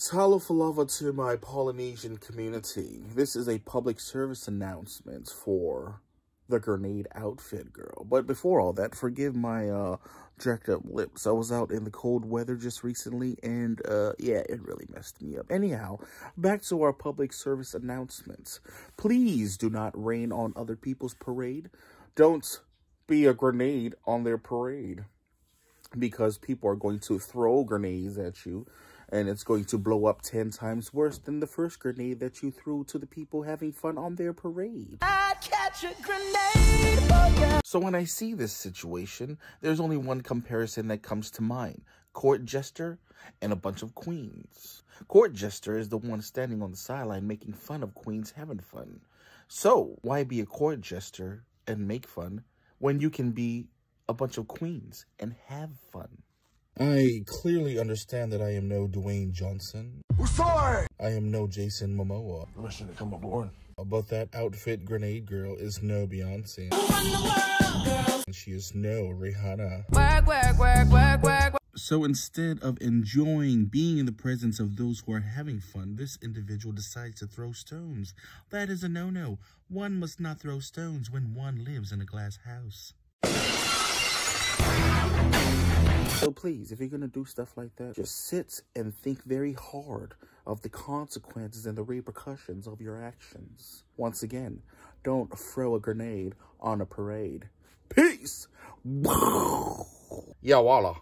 Talofa lava to my Polynesian community. This is a public service announcement for the grenade outfit girl. But before all that, forgive my uh jacked up lips. I was out in the cold weather just recently and uh yeah, it really messed me up. Anyhow, back to our public service announcements. Please do not rain on other people's parade. Don't be a grenade on their parade because people are going to throw grenades at you and it's going to blow up 10 times worse than the first grenade that you threw to the people having fun on their parade. I'd catch a grenade So when I see this situation, there's only one comparison that comes to mind. Court jester and a bunch of queens. Court jester is the one standing on the sideline making fun of queens having fun. So, why be a court jester and make fun when you can be a bunch of queens and have fun? I clearly understand that I am no Dwayne Johnson. We're Sorry. I am no Jason Momoa. Permission to come aboard. But that outfit grenade girl is no Beyonce. And she is no Rihanna. Work, work, work, work, work. So instead of enjoying being in the presence of those who are having fun, this individual decides to throw stones. That is a no-no. One must not throw stones when one lives in a glass house. So please, if you're going to do stuff like that, just sit and think very hard of the consequences and the repercussions of your actions. Once again, don't throw a grenade on a parade. Peace! Yawala.